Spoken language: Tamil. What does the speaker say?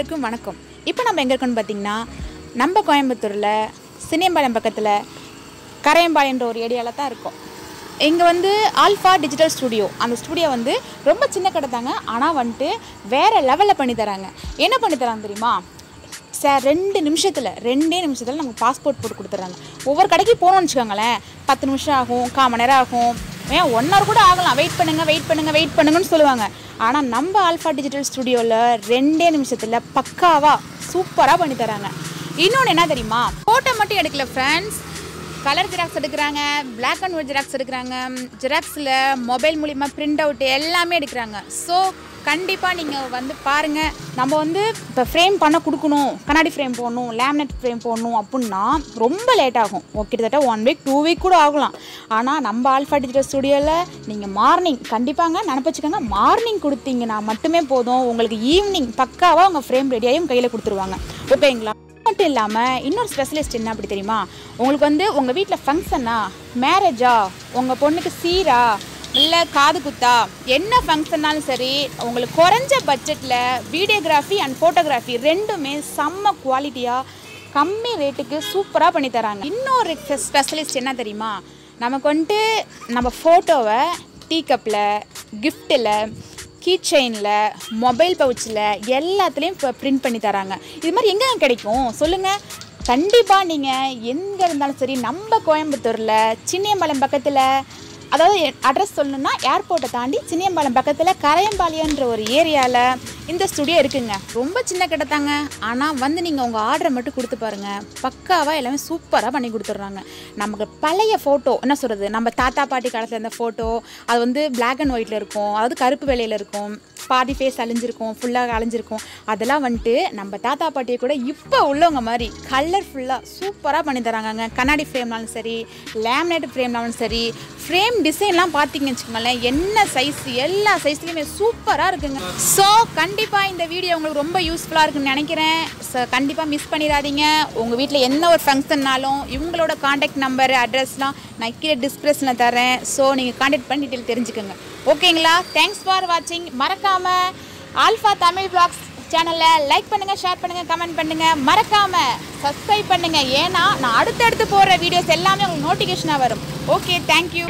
எல்லாருக்கும் வணக்கம். இப்போ நம்ம எங்கே இருக்கோம்னு பார்த்தீங்கன்னா நம்ம கோயம்புத்தூரில் சினியம்பாளையம் பக்கத்தில் கரையம்பாளையன்ற ஒரு ஏரியாவில் தான் இருக்கோம். இங்கே வந்து ஆல்ஃபா டிஜிட்டல் ஸ்டுடியோ அந்த ஸ்டுடியோ வந்து ரொம்ப சின்ன கடை தாங்க. ஆனால் வந்துட்டு வேறு லெவலில் பண்ணி தராங்க. என்ன பண்ணி தராங்க தெரியுமா? சார் ரெண்டு நிமிஷத்தில் ரெண்டே நிமிஷத்தில் நமக்கு பாஸ்போர்ட் போட்டு கொடுத்துட்றாங்க. ஒவ்வொரு கடைக்கு போகணும்னு வச்சுக்கோங்களேன். பத்து நிமிஷம் ஆகும் கால் மணி நேரம் ஆகும். ஏன் ஒன் ஹவர் கூட ஆகலாம். வெயிட் பண்ணுங்கள் வெயிட் பண்ணுங்கள் வெயிட் பண்ணுங்கன்னு சொல்லுவாங்க. ஆனால் நம்ம ஆல்ஃபா டிஜிட்டல் ஸ்டுடியோவில் ரெண்டே நிமிஷத்தில் பக்காவாக சூப்பராக பண்ணி தராங்க. இன்னொன்று என்ன தெரியுமா? ஃபோட்டோ மட்டும் எடுக்கல ஃப்ரெண்ட்ஸ் கலர் ஜெராக்ஸ் எடுக்கிறாங்க பிளாக் அண்ட் ஒயிட் ஜெராக்ஸ் எடுக்கிறாங்க ஜெராக்ஸில் மொபைல் மூலிமா பிரிண்ட் அவுட் எல்லாமே எடுக்கிறாங்க. ஸோ கண்டிப்பாக நீங்கள் வந்து பாருங்கள் நம்ம வந்து இப்போ ஃப்ரேம் பண்ண கொடுக்கணும் கண்ணாடி ஃப்ரேம் போடணும் லேமினேட் ஃப்ரேம் போடணும் அப்படின்னா ரொம்ப லேட் ஆகும். கிட்டத்தட்ட ஒன் வீக் டூ வீக் கூட ஆகலாம். ஆனால் நம்ம ஆல்ஃபா டிஜிட்டல் ஸ்டுடியோவில் நீங்கள் மார்னிங் கண்டிப்பாங்க நினப்பிச்சுக்கோங்க மார்னிங் கொடுத்தீங்கன்னா மட்டுமே போதும். உங்களுக்கு ஈவினிங் பக்காவாக உங்கள் ஃப்ரேம் ரெடியாகவும் கையில் கொடுத்துருவாங்க. ஓகேங்களா மட்டும் இல்லாமல் இன்னொரு ஸ்பெஷலிஸ்ட் என்ன அப்படி தெரியுமா? உங்களுக்கு வந்து உங்கள் வீட்டில் ஃபங்க்ஷனா மேரேஜா உங்கள் பொண்ணுக்கு சீரா இல்லை காது குத்தா என்ன ஃபங்க்ஷன்னாலும் சரி உங்களுக்கு குறைஞ்ச பட்ஜெட்டில் வீடியோகிராஃபி அண்ட் ஃபோட்டோகிராஃபி ரெண்டுமே செம்ம குவாலிட்டியாக கம்மி ரேட்டுக்கு சூப்பராக பண்ணி தராங்க. இன்னொரு ஸ்பெஷலிஸ்ட் என்ன தெரியுமா? நமக்கு வந்துட்டு நம்ம ஃபோட்டோவை டீ கப்பில் கிஃப்ட்டில் கீ செயினில் மொபைல் பவுச்சில் எல்லாத்துலேயும் இப்போ பிரிண்ட் பண்ணி தராங்க. இது மாதிரி எங்கே கிடைக்கும்? சொல்லுங்கள் கண்டிப்பாக நீங்கள் எங்கே இருந்தாலும் சரி நம்ம கோயம்புத்தூரில் சின்னியம்பாளையம் பக்கத்தில் அதாவது அட்ரஸ் சொல்லணுன்னா ஏர்போர்ட்டை தாண்டி சின்னியம்பாளையம் பக்கத்தில் கரையம்பாளையன்ற ஒரு ஏரியாவில் இந்த ஸ்டுடியோ இருக்குங்க. ரொம்ப சின்ன கடை தாங்க. ஆனால் வந்து நீங்கள் உங்கள் ஆர்டரை மட்டும் கொடுத்து பாருங்கள் பக்காவாக எல்லாமே சூப்பராக பண்ணி கொடுத்துட்றாங்க. நமக்கு பழைய ஃபோட்டோ என்ன சொல்கிறது நம்ம தாத்தா பாட்டி காலத்தில் இருந்த ஃபோட்டோ அது வந்து பிளாக் அண்ட் ஒயிட்டில் இருக்கும். அதாவது கருப்பு வேலையில் இருக்கும். பாதி ஃபேஸ் அழிஞ்சிருக்கும் ஃபுல்லாக அழிஞ்சிருக்கும். அதெல்லாம் வந்துட்டு நம்ம தாத்தா பாட்டியை கூட இப்போ உள்ளவங்க மாதிரி கலர்ஃபுல்லாக சூப்பராக பண்ணி தராங்கங்க. கண்ணாடி ஃப்ரேம்னாலும் சரி லேமினேட் ஃப்ரேம்னாலும் சரி ஃப்ரேம் டிசைன்லாம் பார்த்தீங்கன்னு வச்சுக்கோங்களேன் என்ன சைஸ் எல்லா சைஸ்லேயுமே சூப்பராக இருக்குங்க. ஸோ கண்டிப்பாக கண்டிப்பாக இந்த வீடியோ உங்களுக்கு ரொம்ப யூஸ்ஃபுல்லாக இருக்குன்னு நினைக்கிறேன். ஸோ கண்டிப்பாக மிஸ் பண்ணிடாதீங்க. உங்கள் வீட்டில் என்ன ஒரு ஃபங்க்ஷன்னாலும் இவங்களோட காண்டாக்ட் நம்பர் அட்ரஸ்லாம் நான் கீழே டிஸ்கிரிப்ஷனில் தரேன் ஸோ நீங்கள் காண்டாக்ட் பண்ணி டீட்டெயில் தெரிஞ்சுக்கோங்க. ஓகேங்களா தேங்க்ஸ் ஃபார் வாட்சிங் மறக்காமல் ஆல்ஃபா தமிழ் பிளாக்ஸ் சேனலை லைக் பண்ணுங்கள் ஷேர் பண்ணுங்கள் கமெண்ட் பண்ணுங்கள் மறக்காமல் சப்ஸ்கிரைப் பண்ணுங்கள் ஏன்னா நான் அடுத்தடுத்து போடுற வீடியோஸ் எல்லாமே உங்களுக்கு நோட்டிஃபிகேஷனாக வரும். Okay thank you